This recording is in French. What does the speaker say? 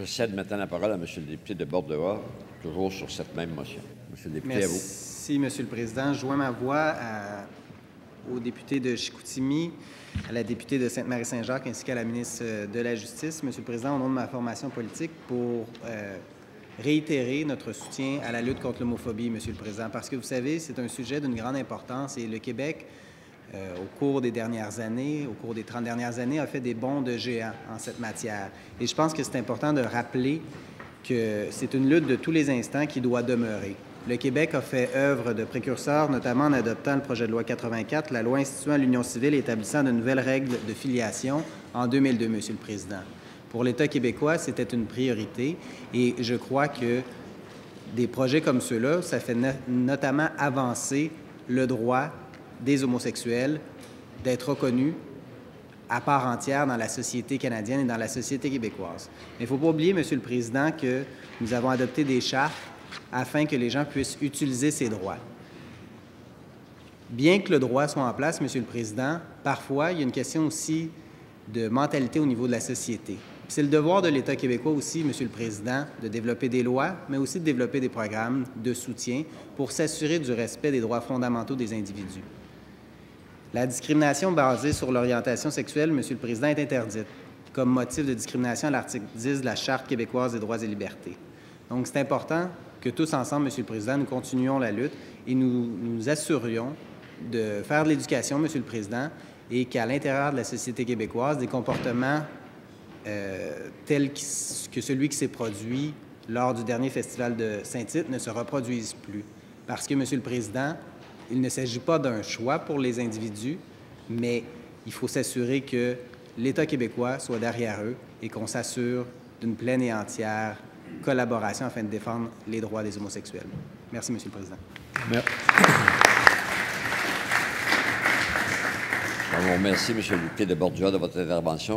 Je cède maintenant la parole à M. le député de Bordeaux, toujours sur cette même motion. Monsieur le député, à vous. Merci, Monsieur le Président. Je joins ma voix à- au député de Chicoutimi, à la députée de Sainte-Marie-Saint-Jacques ainsi qu'à la ministre de la Justice. Monsieur le Président, au nom de ma formation politique, pour euh, réitérer notre soutien à la lutte contre l'homophobie, Monsieur le Président, parce que vous savez, c'est un sujet d'une grande importance et le Québec, euh, au cours des dernières années, au cours des 30 dernières années, a fait des bonds de géants en cette matière. Et je pense que c'est important de rappeler que c'est une lutte de tous les instants qui doit demeurer. Le Québec a fait œuvre de précurseur, notamment en adoptant le projet de loi 84, la loi instituant l'union civile et établissant de nouvelles règles de filiation en 2002, Monsieur le Président. Pour l'État québécois, c'était une priorité et je crois que des projets comme ceux-là, ça fait no- notamment avancer le droit des homosexuels d'être reconnus à part entière dans la société canadienne et dans la société québécoise. Mais il ne faut pas oublier, Monsieur le Président, que nous avons adopté des chartes afin que les gens puissent utiliser ces droits. Bien que le droit soit en place, Monsieur le Président, parfois, il y a une question aussi de mentalité au niveau de la société. C'est le devoir de l'État québécois aussi, Monsieur le Président, de développer des lois, mais aussi de développer des programmes de soutien pour s'assurer du respect des droits fondamentaux des individus. La discrimination basée sur l'orientation sexuelle, Monsieur le Président, est interdite comme motif de discrimination à l'article 10 de la Charte québécoise des droits et libertés. Donc, c'est important que tous ensemble, Monsieur le Président, nous continuions la lutte et nous nous assurions de faire de l'éducation, Monsieur le Président, et qu'à l'intérieur de la société québécoise, des comportements euh, qui- que celui qui s'est produit lors du dernier festival de Saint-Tite ne se reproduisent plus. Parce que, Monsieur le Président, il ne s'agit pas d'un choix pour les individus, mais il faut s'assurer que l'État québécois soit derrière eux et qu'on s'assure d'une pleine et entière collaboration afin de défendre les droits des homosexuels. Merci, Monsieur le Président. Je vous remercie, M. le député de Bordeaux, de votre intervention.